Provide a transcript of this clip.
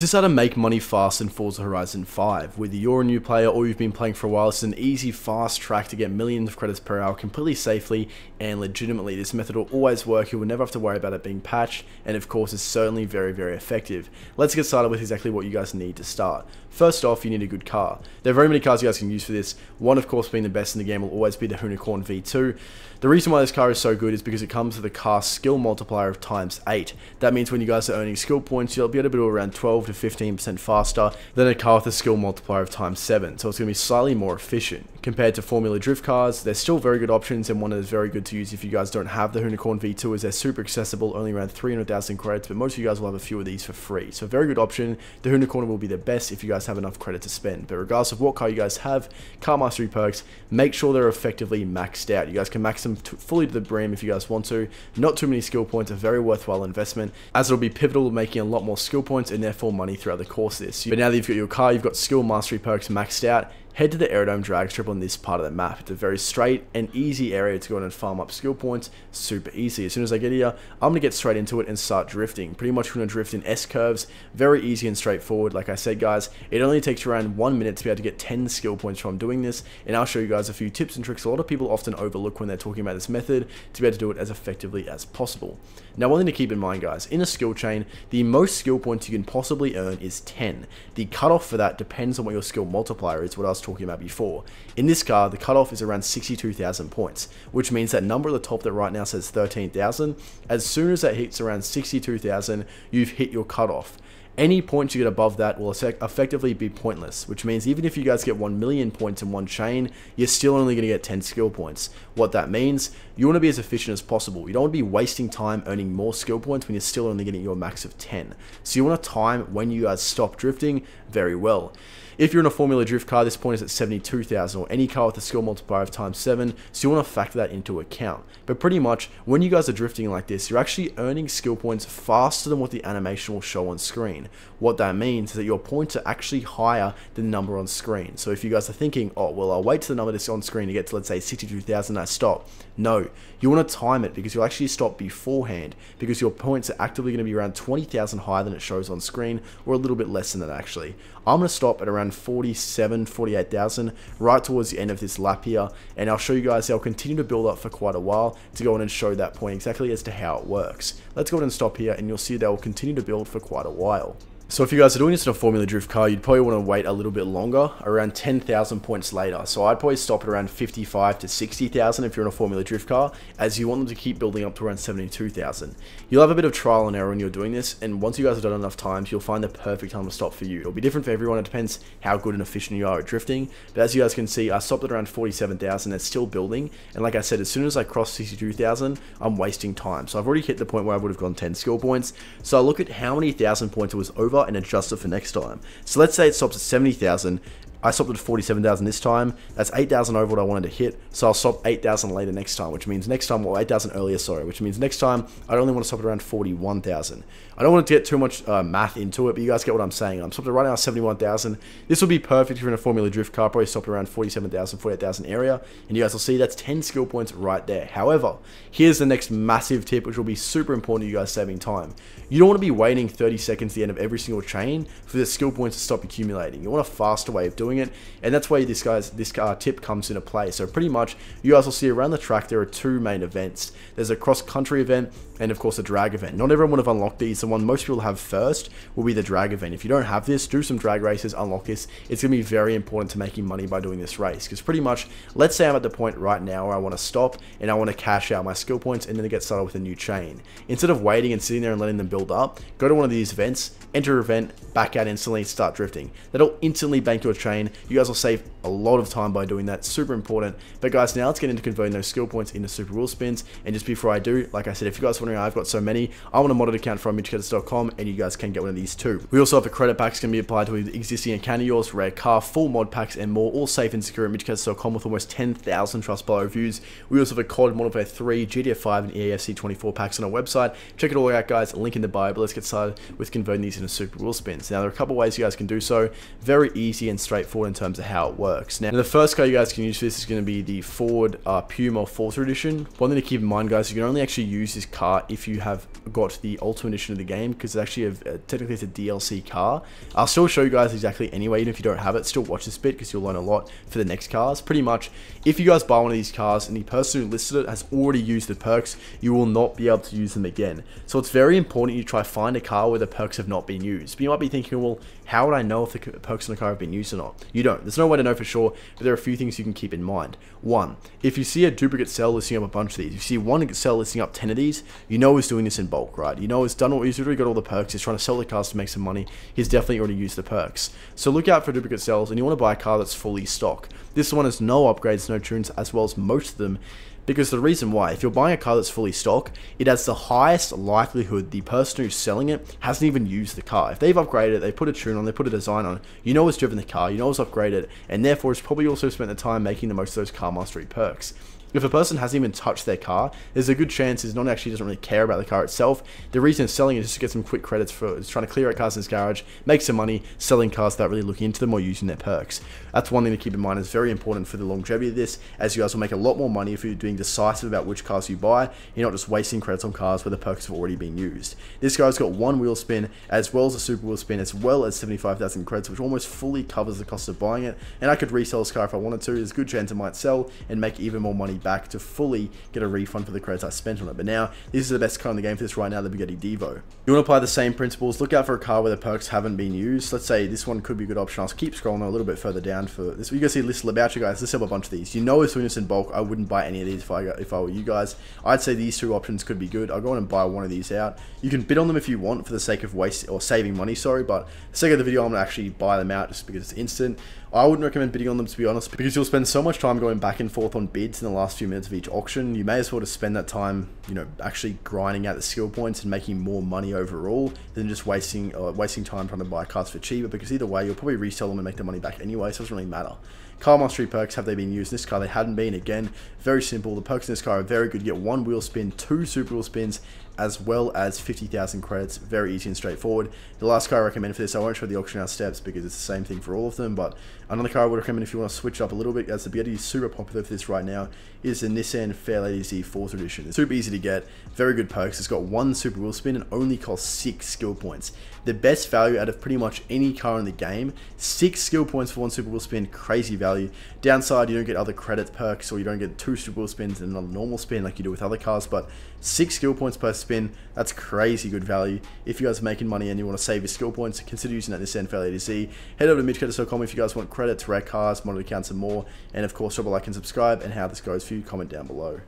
This is how to make money fast in Forza Horizon 5. Whether you're a new player or you've been playing for a while, it's an easy, fast track to get millions of credits per hour completely safely and legitimately. This method will always work, you will never have to worry about it being patched, and of course it's certainly very, very effective. Let's get started with exactly what you guys need to start. First off, you need a good car. There are very many cars you guys can use for this. One, of course, being the best in the game will always be the Hoonicorn V2. The reason why this car is so good is because it comes with a car skill multiplier of times 8. That means when you guys are earning skill points, you'll be able to do around 12 to 15% faster than a car with a skill multiplier of times 7. So it's going to be slightly more efficient. Compared to Formula Drift cars, they're still very good options and one that is very good to use if you guys don't have the Hoonicorn V2 as they're super accessible, only around 300,000 credits, but most of you guys will have a few of these for free. So very good option. The Hoonicorn will be the best if you guys have enough credit to spend. But regardless of what car you guys have, car mastery perks, make sure they're effectively maxed out. You guys can max them fully to the brim if you guys want to. Not too many skill points, a very worthwhile investment, as it'll be pivotal to making a lot more skill points and therefore money throughout the course of this. But now that you've got your car, you've got skill mastery perks maxed out, head to the Aerodome drag strip on this part of the map. It's a very straight and easy area to go in and farm up skill points, super easy. As soon as I get here, I'm going to get straight into it and start drifting. Pretty much going to drift in S-curves, very easy and straightforward. Like I said guys, it only takes around one minute to be able to get 10 skill points from doing this, and I'll show you guys a few tips and tricks a lot of people often overlook when they're talking about this method to be able to do it as effectively as possible. Now one thing to keep in mind guys, in a skill chain, the most skill points you can possibly earn is 10. The cutoff for that depends on what your skill multiplier is, what I was talking about before. In this car, the cutoff is around 62,000 points, which means that number at the top that right now says 13,000, as soon as that hits around 62,000, you've hit your cutoff any points you get above that will effectively be pointless, which means even if you guys get 1 million points in one chain, you're still only going to get 10 skill points. What that means, you want to be as efficient as possible. You don't want to be wasting time earning more skill points when you're still only getting your max of 10. So you want to time when you guys stop drifting very well. If you're in a Formula Drift car, this point is at 72,000 or any car with a skill multiplier of times 7, so you want to factor that into account. But pretty much, when you guys are drifting like this, you're actually earning skill points faster than what the animation will show on screen. What that means is that your points are actually higher than the number on screen. So if you guys are thinking, oh, well, I'll wait to the number that's on screen to get to, let's say, 62,000 and I stop. No, you want to time it because you'll actually stop beforehand because your points are actively going to be around 20,000 higher than it shows on screen or a little bit less than that actually. I'm going to stop at around 47, 48,000 right towards the end of this lap here and I'll show you guys I'll continue to build up for quite a while to go in and show that point exactly as to how it works. Let's go ahead and stop here and you'll see they will continue to build for quite a while. So if you guys are doing this in a Formula Drift car, you'd probably want to wait a little bit longer, around 10,000 points later. So I'd probably stop at around 55 to 60,000 if you're in a Formula Drift car, as you want them to keep building up to around 72,000. You'll have a bit of trial and error when you're doing this, and once you guys have done enough times, you'll find the perfect time to stop for you. It'll be different for everyone, it depends how good and efficient you are at drifting, but as you guys can see, I stopped at around 47,000, it's still building, and like I said, as soon as I cross 62,000, I'm wasting time. So I've already hit the point where I would have gone 10 skill points, so I look at how many thousand points it was over and adjust it for next time. So let's say it stops at 70,000. I stopped at 47,000 this time. That's 8,000 over what I wanted to hit. So I'll stop 8,000 later next time, which means next time, well, 8,000 earlier, sorry, which means next time I'd only want to stop at around 41,000. I don't want to get too much uh, math into it, but you guys get what I'm saying. I'm stopped at right now 71,000. This would be perfect if you're in a Formula Drift car, probably stopped around 47,000, 48,000 area. And you guys will see that's 10 skill points right there. However, here's the next massive tip, which will be super important to you guys saving time. You don't want to be waiting 30 seconds at the end of every single chain for the skill points to stop accumulating. You want a faster way of doing it, and that's where this guy's this uh, tip comes into play. So pretty much, you guys will see around the track there are two main events. There's a cross-country event and of course a drag event. Not everyone would have unlocked these. The one most people have first will be the drag event. If you don't have this, do some drag races, unlock this. It's going to be very important to making money by doing this race. Because pretty much, let's say I'm at the point right now where I want to stop and I want to cash out my skill points and then get started with a new chain. Instead of waiting and sitting there and letting them build up, go to one of these events, enter event, back out instantly, start drifting. That'll instantly bank your chain. You guys will save a lot of time by doing that. Super important. But guys, now let's get into converting those skill points into super wheel spins. And just before I do, like I said, if you guys are wondering I've got so many, I want a modded account from MitchCredits.com and you guys can get one of these too. We also have a credit packs can be applied to existing account of yours, rare car, full mod packs and more, all safe and secure at MitchCredits.com with almost 10,000 Trustpilot reviews. We also have a COD, Modern Warfare 3, GTA 5 and EAFC 24 packs on our website. Check it all out guys, link in the bio, but let's get started with converting these into super wheel spins. Now there are a couple ways you guys can do so, very easy and straightforward in terms of how it works. Now, the first car you guys can use for this is going to be the Ford uh, Puma Forza Edition. One thing to keep in mind, guys, you can only actually use this car if you have got the Ultimate Edition of the game, because it's actually a, a, technically it's a DLC car. I'll still show you guys exactly anyway, even if you don't have it, still watch this bit, because you'll learn a lot for the next cars. Pretty much, if you guys buy one of these cars and the person who listed it has already used the perks, you will not be able to use them again. So it's very important you try find a car where the perks have not been used. But you might be thinking, well, how would I know if the perks on the car have been used or not? You don't. There's no way to know for sure, but there are a few things you can keep in mind. One, if you see a duplicate sell listing up a bunch of these, you see one cell listing up 10 of these, you know he's doing this in bulk, right? You know he's done what he's already got all the perks, he's trying to sell the cars to make some money, he's definitely already used the perks. So look out for duplicate sells, and you want to buy a car that's fully stock. This one has no upgrades, no tunes, as well as most of them because the reason why, if you're buying a car that's fully stock, it has the highest likelihood the person who's selling it hasn't even used the car. If they've upgraded it, they put a tune on, they put a design on, you know it's driven the car, you know it's upgraded, and therefore it's probably also spent the time making the most of those car mastery perks. If a person hasn't even touched their car, there's a good chance he's not actually doesn't really care about the car itself. The reason he's selling is just to get some quick credits for is trying to clear out cars in his garage, make some money selling cars without really looking into them or using their perks. That's one thing to keep in mind. It's very important for the longevity of this, as you guys will make a lot more money if you're being decisive about which cars you buy. You're not just wasting credits on cars where the perks have already been used. This guy's got one wheel spin, as well as a super wheel spin, as well as 75,000 credits, which almost fully covers the cost of buying it. And I could resell this car if I wanted to. There's a good chance it might sell and make even more money back to fully get a refund for the credits I spent on it. But now, this is the best car in the game for this right now, the Bugatti Divo. You want to apply the same principles, look out for a car where the perks haven't been used. Let's say this one could be a good option. I'll keep scrolling a little bit further down for this. You guys see a list about you guys. Let's have a bunch of these. You know as soon as in bulk, I wouldn't buy any of these if I, if I were you guys. I'd say these two options could be good. I'll go on and buy one of these out. You can bid on them if you want for the sake of waste or saving money, sorry, but for the sake of the video, I'm to actually buy them out just because it's instant. I wouldn't recommend bidding on them to be honest, because you'll spend so much time going back and forth on bids in the last few minutes of each auction. You may as well just spend that time, you know, actually grinding out the skill points and making more money overall than just wasting uh, wasting time trying to buy cards for cheaper. Because either way, you'll probably resell them and make the money back anyway, so it doesn't really matter. Car mastery perks, have they been used? In this car, they hadn't been. Again, very simple. The perks in this car are very good. You get one wheel spin, two super wheel spins, as well as 50,000 credits. Very easy and straightforward. The last car I recommend for this, I won't show the auction house steps because it's the same thing for all of them, but another car I would recommend if you want to switch up a little bit, as the Bugatti is super popular for this right now, is the Nissan Fairlady Z Forza Edition. It's super easy to get, very good perks. It's got one super wheel spin and only costs six skill points. The best value out of pretty much any car in the game. Six skill points for one super wheel spin, crazy value. Downside, you don't get other credit perks or you don't get two super wheel spins and a normal spin like you do with other cars, but six skill points per spin, that's crazy good value. If you guys are making money and you want to save your skill points, consider using that Nissan Fairlady Z. Head over to MitchCredits.com if you guys want credits, rare cars, modded accounts and more. And of course, drop a like and subscribe and how this goes you, comment down below.